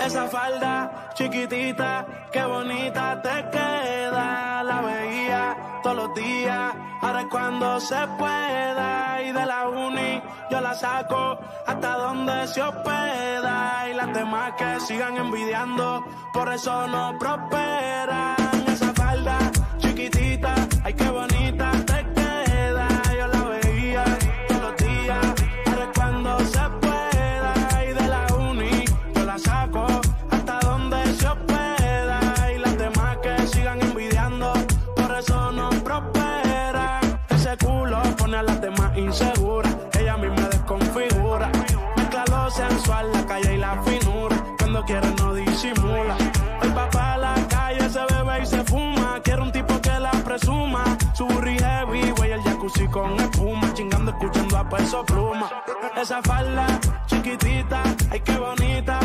Esa falda chiquitita, qué bonita te queda. La veía todos los días, ahora es cuando se pueda. Y de la uni yo la saco hasta donde se hospeda. Y las demás que sigan envidiando, por eso no prosperan. Esa falda chiquitita, ay qué bonita Cuando quiere no disimula. El papá a la calle se bebe y se fuma. Quiere un tipo que la presuma. Su heavy, güey, el jacuzzi con espuma. Chingando, escuchando a peso pluma. Esa falda chiquitita, ay qué bonita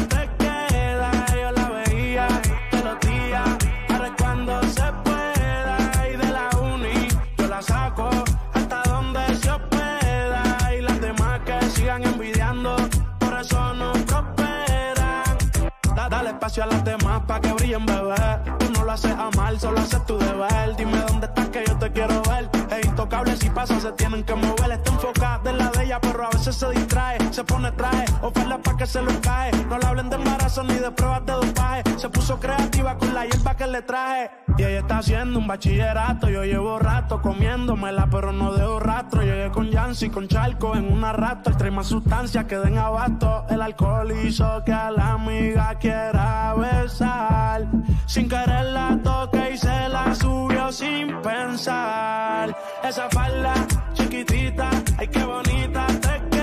espacio a las demás pa' que brillen, bebé. Tú no lo haces a mal, solo haces tu deber. Dime dónde estás que yo te quiero ver. Si pasa, se tienen que mover. Está enfocada en la de ella, pero a veces se distrae. Se pone traje, oferta pa' que se lo cae. No le hablen de embarazo ni de pruebas de dopaje. Se puso creativa con la hierba que le traje. Y ella está haciendo un bachillerato. Yo llevo rato comiéndomela, pero no dejo rastro. Llegué con Yancy, con Charco en una rato. Trae más sustancias que den abasto. El alcohol hizo que a la amiga quiera besar. Sin querer la toque y se la sin pensar. Esa falda chiquitita, ay qué bonita te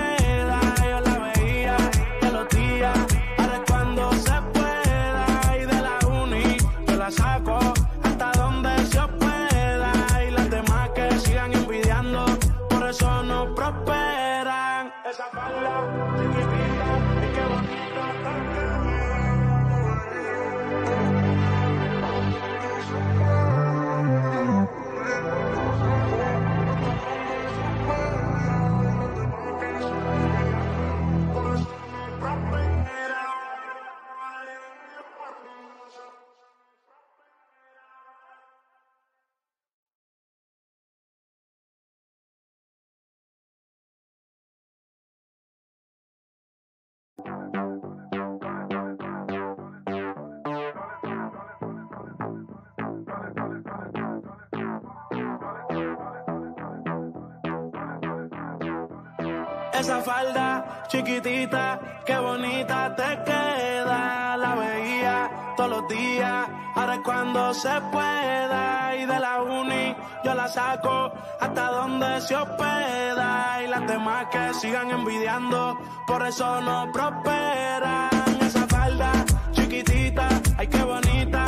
Esa falda chiquitita, qué bonita te queda. La veía todos los días, ahora es cuando se pueda. Y de la uni yo la saco hasta donde se hospeda. Y las demás que sigan envidiando, por eso no prosperan. Esa falda chiquitita, ay qué bonita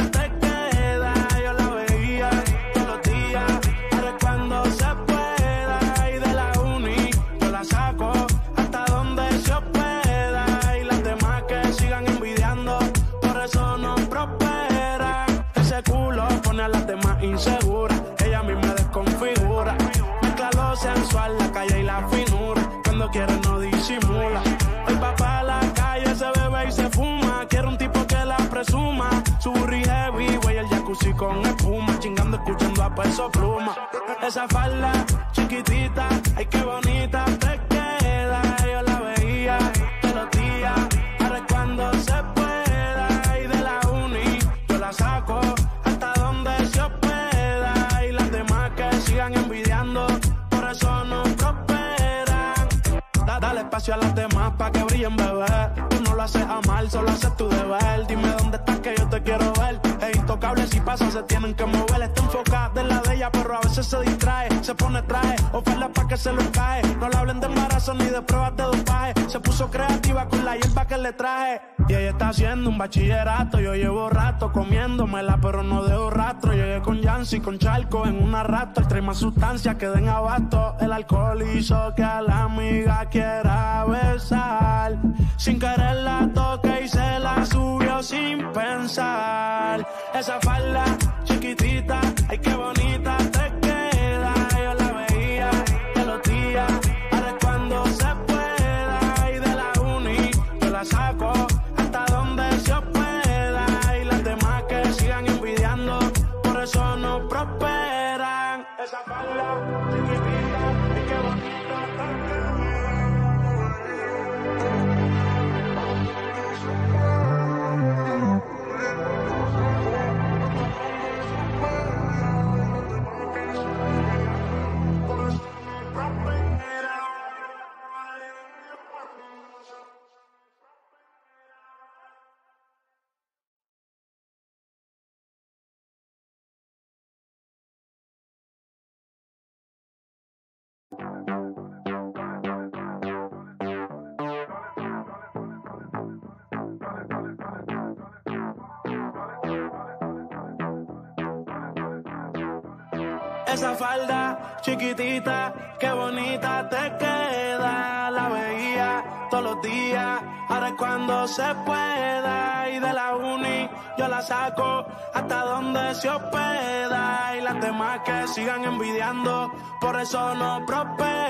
quiere no disimula. El papá a la calle se bebe y se fuma. Quiere un tipo que la presuma. Su heavy, güey, el jacuzzi con espuma. Chingando, escuchando a peso pluma. Esa falda chiquitita, pa' que brillen, bebé. Tú no lo haces a mal, solo haces tu deber. Dime dónde estás que yo te quiero ver. Es intocable si pasa, se tienen que mover. Está enfocada en la de ella, pero a veces se distrae. Se pone traje, oferta pa' que se lo cae. No le hablen de embarazo ni de pruebas de dopaje. Se puso creativa con la hierba que le traje. Y ella está haciendo un bachillerato. Yo llevo rato comiéndomela, pero no dejo rastro. Llegué con Yancy, con Charco en una rato. El más sustancias que den abasto. El alcohol hizo que a la amiga quiera besar. Sin querer la toque y se la subió sin pensar. Esa falda chiquitita, ay qué bonita Esa falda chiquitita, qué bonita te queda. La veía todos los días, ahora es cuando se pueda. Y de la uni yo la saco hasta donde se hospeda. Y las demás que sigan envidiando, por eso no prosperan.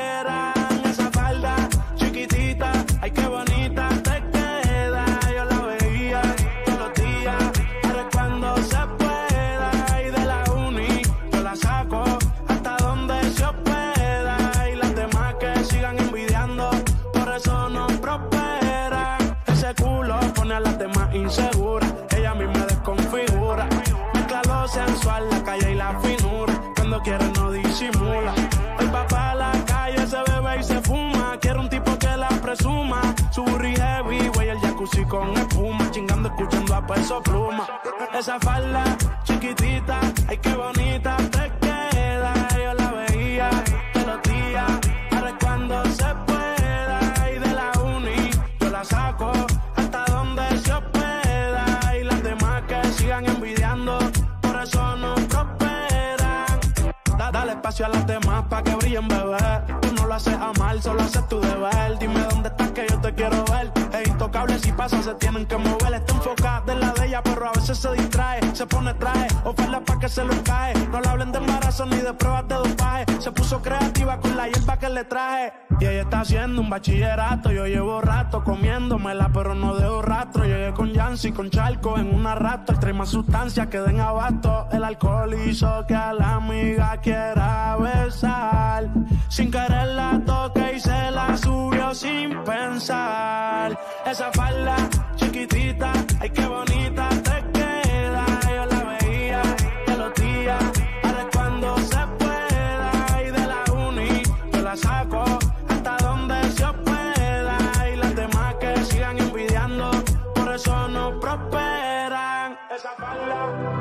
Con espuma. Chingando, escuchando a peso pluma. Esa falda chiquitita, ay qué bonita espacio a las demás pa' que brillen, bebé. Tú no lo haces a mal, solo haces tu deber. Dime dónde estás que yo te quiero ver. Es intocable si pasa, se tienen que mover. Está enfocada en la de ella, pero a veces se distrae. Se pone traje, oferta pa' que se lo cae. No le hablen de embarazo ni de pruebas de dopaje. Se puso creativa con la hierba que le traje. Y ella está haciendo un bachillerato. Yo llevo rato comiéndomela, pero no dejo rastro. Llegué con Yancy, con Charco en una rato. Trae más sustancias que den abasto. El alcohol hizo que a la amiga quiera besar. Sin querer la toque y se la subió sin pensar. Esa falda chiquitita, ay qué bonita te queda. Yo la veía todos los días, ahora es cuando se pueda. Y de la uni yo la saco hasta donde se hospeda. Y las demás que sigan envidiando, por eso no prosperan. Esa falda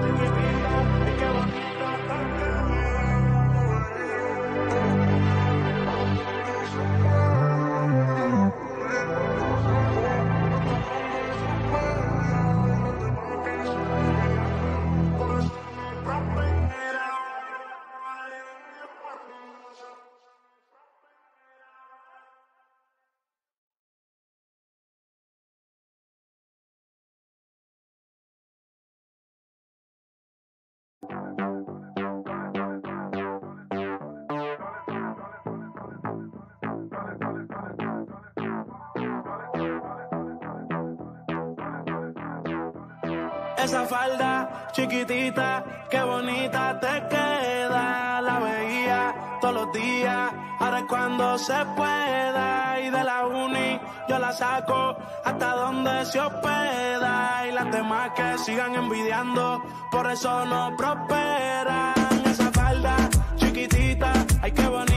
chiquitita, qué bonita te queda. La veía todos los días, ahora es cuando se pueda. Y de la uni yo la saco hasta donde se hospeda. Y las demás que sigan envidiando, por eso no prosperan. Esa falda chiquitita, ay qué bonita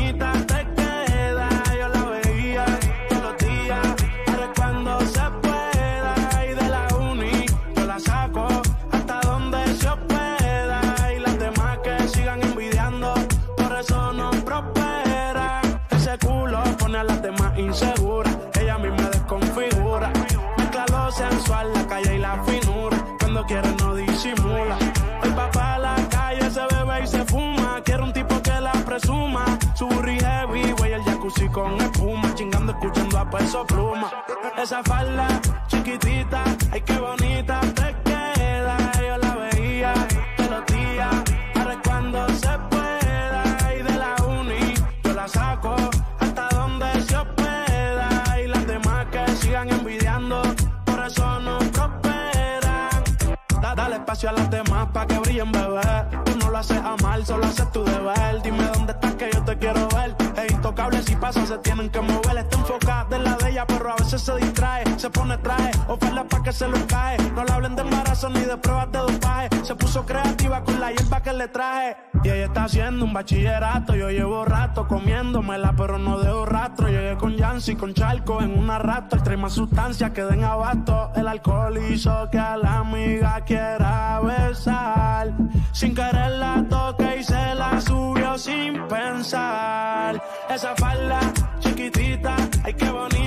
inseguras. Ella misma desconfigura. Mezcla lo sensual, la calle y la finura. Cuando quiere no disimula. El papá a la calle se bebe y se fuma. Quiere un tipo que la presuma. Su burri heavy, güey, el jacuzzi con espuma. Chingando, escuchando a peso pluma. Esa falda chiquitita, ay qué bonita te a las demás pa' que brillen, bebé. Tú no lo haces a mal, solo haces tu deber. Dime dónde estás que yo te quiero ver. Es intocable si pasa, se tienen que mover. Está enfocada en la de ella, pero a veces se distrae. Se pone traje, oferta pa' que se lo cae. No le hablen de embarazo ni de pruebas de dopaje. Se puso creativa con la hierba que le traje. Y ella está haciendo un bachillerato. Yo llevo rato comiéndomela, pero no dejo rastro. Llegué con Yancy, con Charco en una rato. Trae más sustancias que den abasto. El alcohol hizo que a la amiga quiera besar. Sin querer la toque y se la subió sin pensar. Esa falda chiquitita, ay qué bonita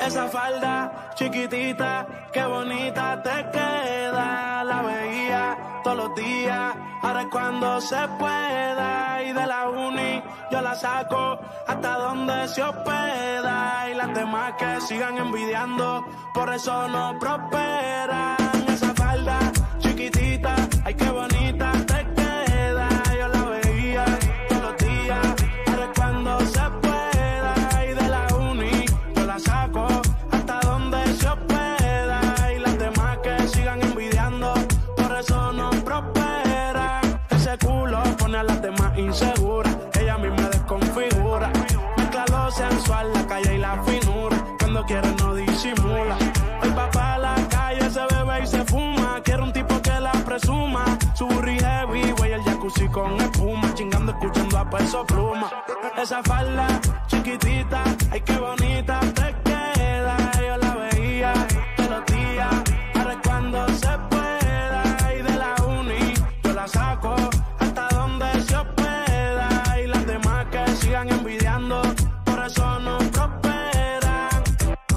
Esa falda chiquitita, qué bonita te queda. La veía todos los días, ahora es cuando se pueda. Y de la uni yo la saco hasta donde se hospeda. Y las demás que sigan envidiando, por eso no prosperan. Esa falda chiquitita, ay qué bonita con espuma. Chingando, escuchando a peso pluma. Esa falda chiquitita, ay qué bonita te queda. Yo la veía todos los días, ahora es cuando se pueda. Y de la uni yo la saco hasta donde se hospeda. Y las demás que sigan envidiando, por eso no prosperan.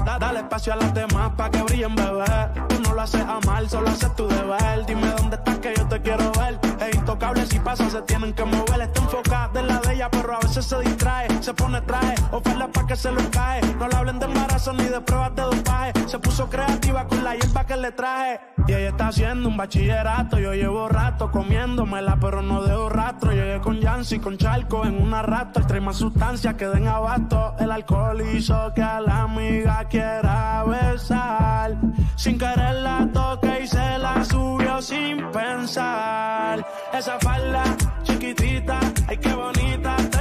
Da- dale espacio a las demás pa' que brillen, bebé. Tú no lo haces a mal, solo haces tu deber. Dime dónde estás que yo te quiero ver. Es intocable si pasa, se tienen que mover. Está enfocada en la de ella, pero a veces se distrae. Se pone traje, oferta pa' que se lo cae. No le hablen de embarazo ni de pruebas de dopaje. Se puso creativa con la hierba que le traje. Y ella está haciendo un bachillerato. Yo llevo rato comiéndomela, pero no dejo rastro. Llegué con Yancy, con Charco en una rato. Trae más sustancias que den abasto. El alcohol hizo que a la amiga quiera besar. Sin querer la toque y se la subió sin pensar. Esa falda chiquitita, ay qué bonita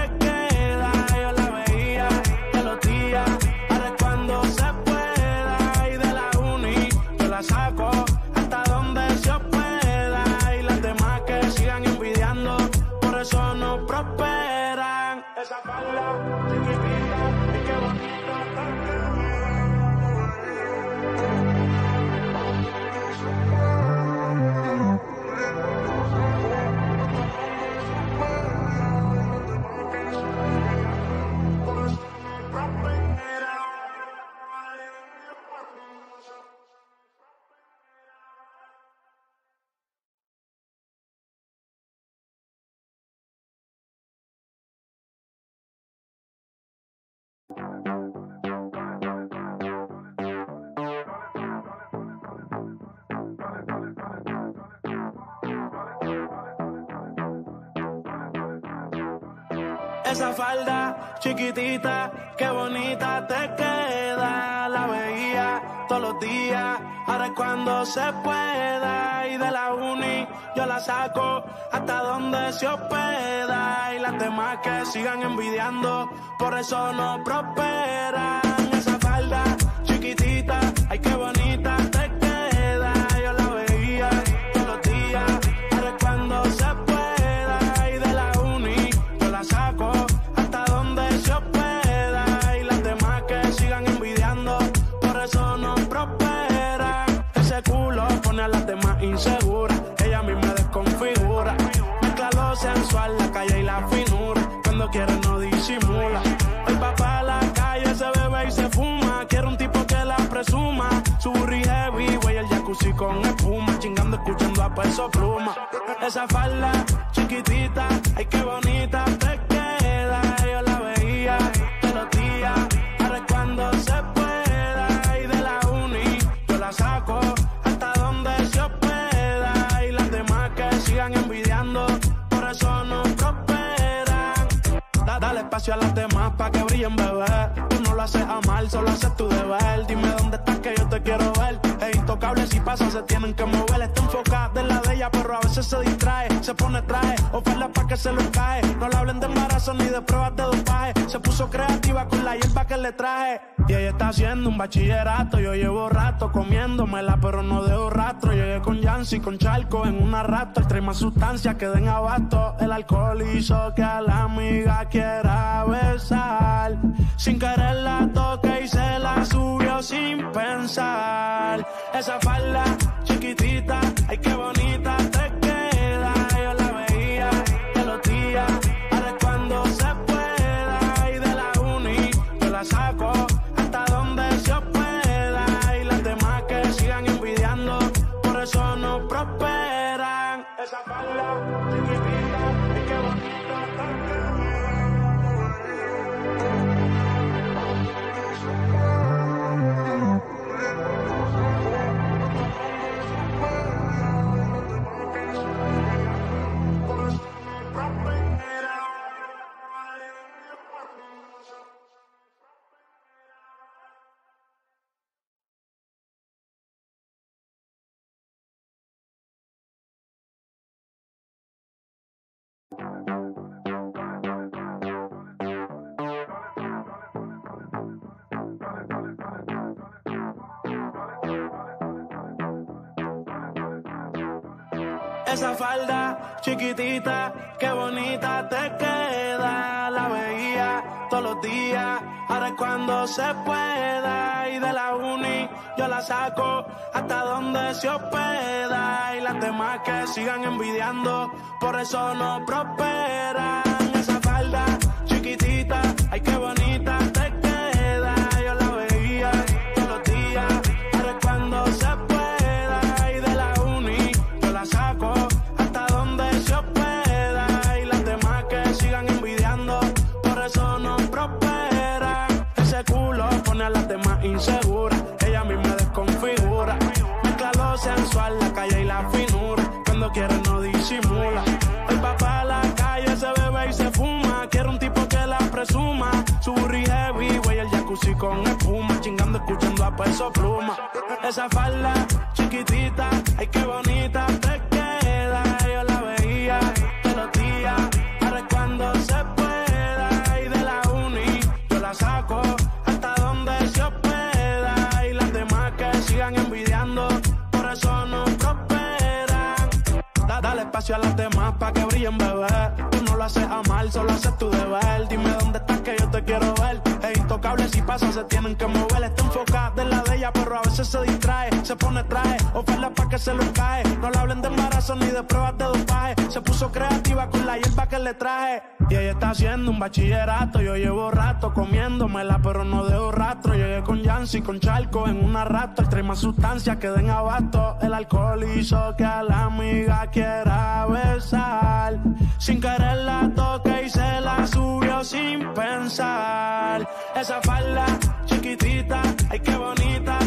Esa falda chiquitita, qué bonita te queda. La veía todos los días, ahora es cuando se pueda. Y de la uni yo la saco hasta donde se hospeda. Y las demás que sigan envidiando, por eso no prosperan. Esa falda chiquitita, ay qué bonita insegura, ella a mí me desconfigura. Mezcla lo sensual, la calle y la finura. Cuando quiere no disimula. Hoy va para la calle, se bebe y se fuma. Quiero un tipo que la presuma. Su burri heavy, güey, el jacuzzi con espuma. Chingando, escuchando a peso pluma. Esa falda chiquitita, ay, qué bonita. Te espacio a las demás pa' que brillen, bebé. Lo haces a mal, solo haces tu deber. Dime dónde estás que yo te quiero ver. Es intocable si pasa, se tienen que mover. Está enfocada en la de ella, pero a veces se distrae. Se pone traje, oferta pa' que se lo cae. No le hablen de embarazo ni de pruebas de dopaje. Se puso creativa con la hierba que le traje. Y ella está haciendo un bachillerato. Yo llevo rato comiéndomela, pero no dejo rastro. Llegué con Yancy, con Charco en una rato. Trae más sustancias que den abasto. El alcohol hizo que a la amiga quiera besar. Sin querer la toque y se la subió sin pensar. Esa falda chiquitita, ay qué bonita Esa falda chiquitita, qué bonita te queda. La veía todos los días, ahora es cuando se pueda. Y de la uni yo la saco hasta donde se hospeda. Y las demás que sigan envidiando, por eso no prosperan. Esa falda chiquitita, ay qué bonita Esa falda chiquitita, ay qué bonita te queda. Yo la veía todos los días. Ahora cuando se pueda. Y de la uni yo la saco hasta donde se hospeda. Y las demás que sigan envidiando, por eso no prosperan. Da- dale espacio a las demás pa' que brillen, bebé. Haces a mal, solo haces tu deber. Dime dónde estás que yo te quiero ver. Es intocable si pasa, se tienen que mover. Está enfocada en la de ella, pero a veces se distrae. Se pone traje, oferta pa' que se lo cae. No le hablen de embarazo ni de pruebas de dopaje. Se puso creativa con la hierba que le traje. Y ella está haciendo un bachillerato. Yo llevo rato comiéndomela, pero no dejo rastro. Llegué con Yancy, con Charco en una rato. Trae más sustancias que den abasto. El alcohol hizo que a la amiga quiera besar. Sin querer la toque y se la subió sin pensar. Esa falda chiquitita, ay qué bonita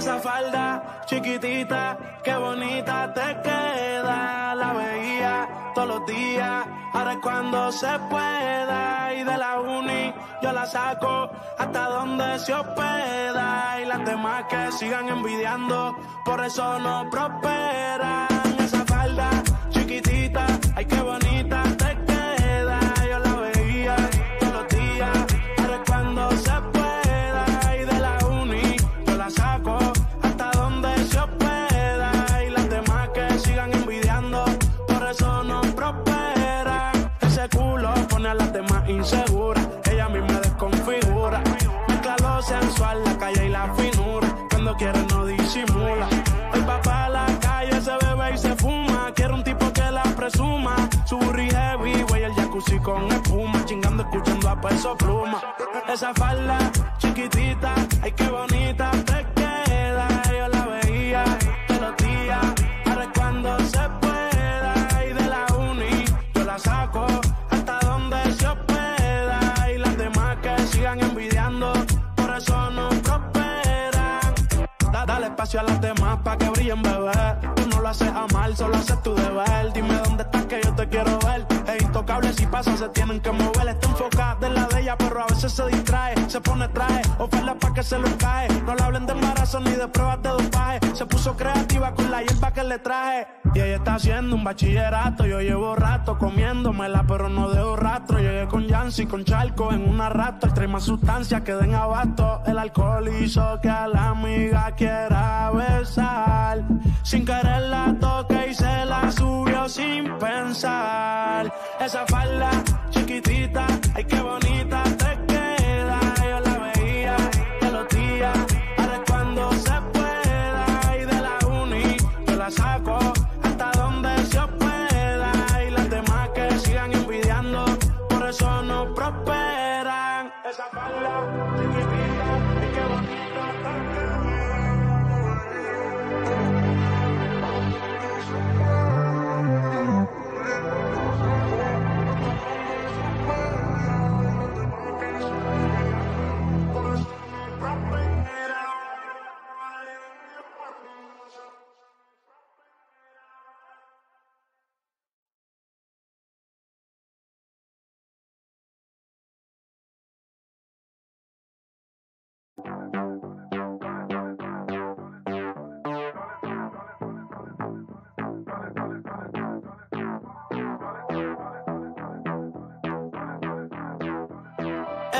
Esa falda chiquitita, qué bonita te queda. La veía todos los días, ahora es cuando se pueda. Y de la uni yo la saco hasta donde se hospeda. Y las demás que sigan envidiando, por eso no prosperan. Esa falda chiquitita, ay qué bonita sensual, la calle y la finura. Cuando quiere no disimula. Hoy va pa' la calle, se bebe y se fuma. Quiere un tipo que la presuma. Su burri heavy, güey, el jacuzzi con espuma. Chingando, escuchando a peso pluma. Esa falda chiquitita, ay qué bonita te queda. Yo la veía todos los días. Ahora es cuando se pueda. Y de la uni yo la saco espacio a las demás pa' que brillen, bebé. Tú no lo haces a mal, solo haces tu deber. Dime dónde estás que yo te quiero ver. Es intocable si pasa, se tienen que mover. Está enfocada en la de ella, pero a veces se distrae. Se pone traje, oferta pa' que se lo cae. No le hablen de embarazo ni de pruebas de dopaje. Se puso creativa con la hierba que le traje. Y ella está haciendo un bachillerato. Yo llevo rato comiéndomela, pero no dejo rastro. Llegué con Yancy, con Charco en una rato. Trae más sustancias que den abasto. El alcohol hizo que a la amiga quiera besar. Sin querer la toque y se la subió sin pensar. Esa falda chiquitita, ay qué bonita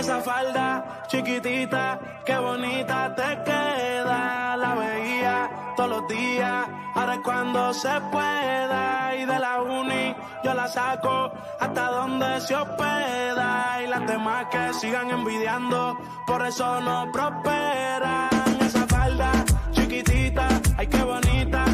Esa falda chiquitita, qué bonita te queda. La veía todos los días, ahora es cuando se pueda. Y de la uni yo la saco hasta donde se hospeda. Y las demás que sigan envidiando, por eso no prosperan. Esa falda chiquitita, ay qué bonita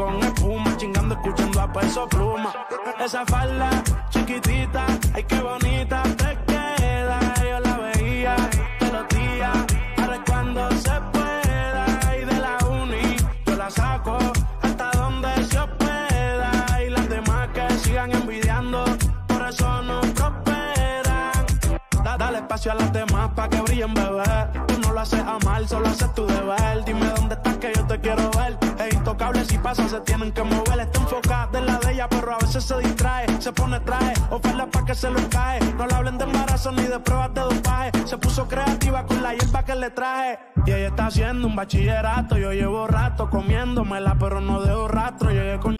con espuma. Chingando, escuchando a peso pluma. Esa falda chiquitita, ay qué bonita te queda. Yo la veía todos los días, ahora cuando se pueda. Y de la uni yo la saco hasta donde se hospeda. Y las demás que sigan envidiando, por eso no prosperan. Da- dale espacio a las demás pa' que brillen, bebé. Tú no lo haces a mal, solo haces tu deber. Dime dónde quiero ver. Es intocable si pasa, se tienen que mover. Está enfocada en la de ella, pero a veces se distrae. Se pone traje, oferta pa' que se lo cae. No le hablen de embarazo ni de pruebas de dopaje. Se puso creativa con la hierba que le traje. Y ella está haciendo un bachillerato. Yo llevo rato comiéndomela, pero no dejo rastro. Llegué con